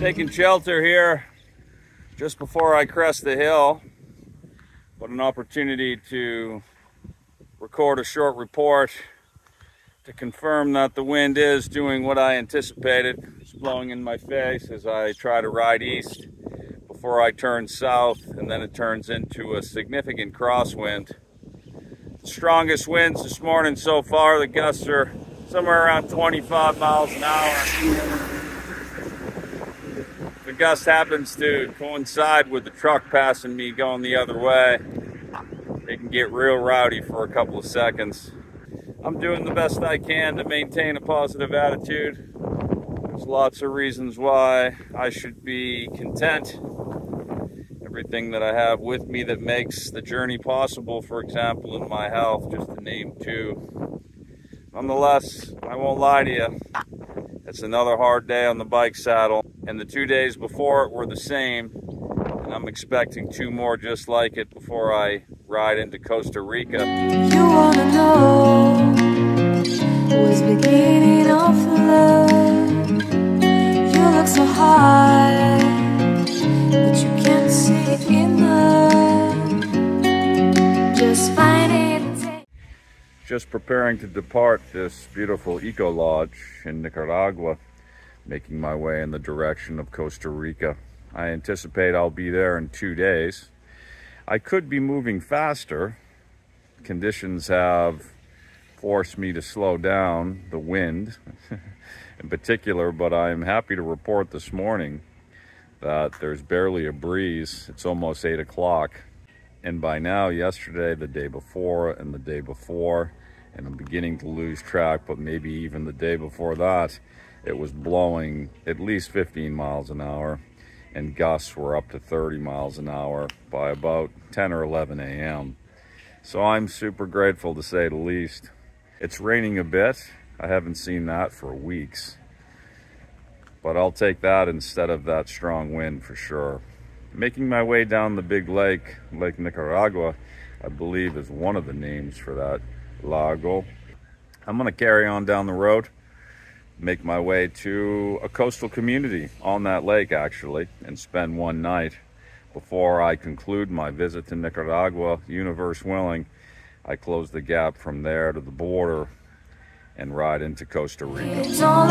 Mm-hmm. taking shelter here just before I crest the hill. What an opportunity to record a short report to confirm that the wind is doing what I anticipated. It's blowing in my face as I try to ride east before I turn south and then it turns into a significant crosswind. Strongest winds this morning so far, the gusts are somewhere around 25 miles an hour. Gust happens to coincide with the truck passing me going the other way. It can get real rowdy for a couple of seconds. I'm doing the best I can to maintain a positive attitude. There's lots of reasons why I should be content. Everything that I have with me that makes the journey possible, for example, in my health, just to name two. Nonetheless, I won't lie to you. It's another hard day on the bike saddle, and the two days before it were the same, and I'm expecting two more just like it before I ride into Costa Rica. You wanna know what's beginning of Just preparing to depart this beautiful eco lodge in Nicaragua, making my way in the direction of Costa Rica. I anticipate I'll be there in two days. I could be moving faster. Conditions have forced me to slow down the wind in particular, but I'm happy to report this morning that there's barely a breeze. It's almost eight o'clock. And by now, yesterday, the day before, and the day before, and I'm beginning to lose track, but maybe even the day before that, it was blowing at least 15 miles an hour and gusts were up to 30 miles an hour by about 10 or 11 a.m. So I'm super grateful to say the least. It's raining a bit. I haven't seen that for weeks. But I'll take that instead of that strong wind for sure. Making my way down the big lake, Lake Nicaragua, I believe is one of the names for that lago. I'm gonna carry on down the road make my way to a coastal community on that lake actually and spend one night before I conclude my visit to Nicaragua, universe willing. I close the gap from there to the border and ride into Costa Rica. Don't.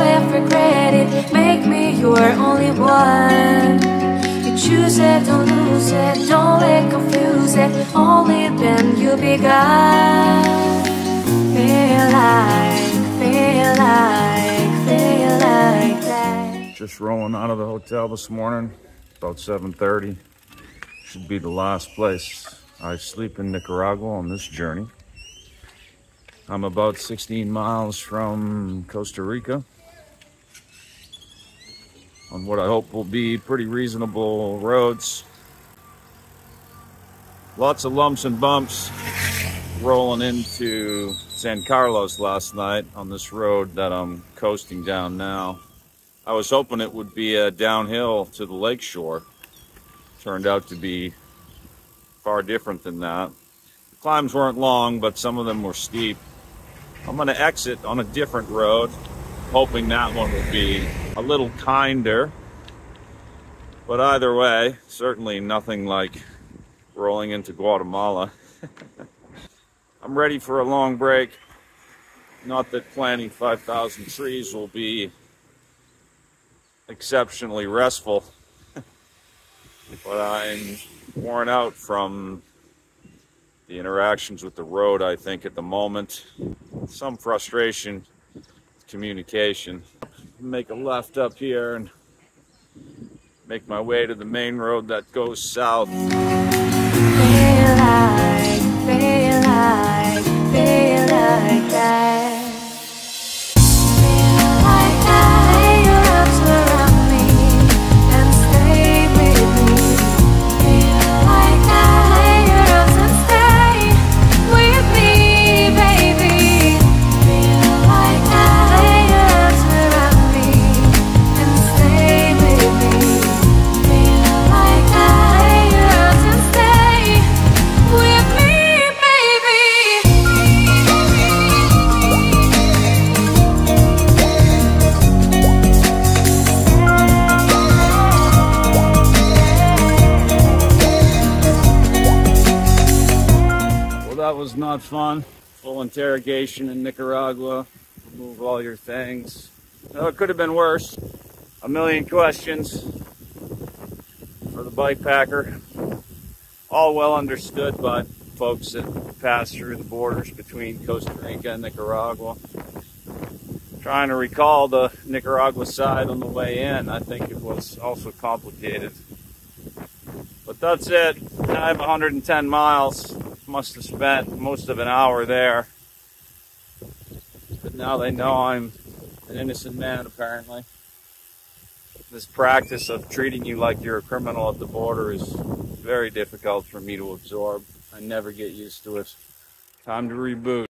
Make me your only one. You choose it, don't lose it. Don't let confuse it. Only then you'll be God. Feel like, feel like, feel like that. Just rolling out of the hotel this morning, about 7.30. Should be the last place I sleep in Nicaragua on this journey. I'm about 16 miles from Costa Rica on what I hope will be pretty reasonable roads. Lots of lumps and bumps rolling into San Carlos last night on this road that I'm coasting down now. I was hoping it would be a downhill to the lakeshore. Turned out to be far different than that. The climbs weren't long, but some of them were steep. I'm going to exit on a different road, hoping that one will be a little kinder. But either way, certainly nothing like rolling into Guatemala. I'm ready for a long break. Not that planting 5,000 trees will be exceptionally restful, but I'm worn out from the interactions with the road, I think, at the moment. Some frustration, communication. Make a left up here and make my way to the main road that goes south. Was not fun. Full interrogation in Nicaragua. Remove all your things. No, it could have been worse. A million questions for the bike packer. All well understood by folks that pass through the borders between Costa Rica and Nicaragua. Trying to recall the Nicaragua side on the way in, I think it was also complicated. But that's it. I have 110 miles. Must have spent most of an hour there. But now they know I'm an innocent man, apparently. This practice of treating you like you're a criminal at the border is very difficult for me to absorb. I never get used to it. Time to reboot.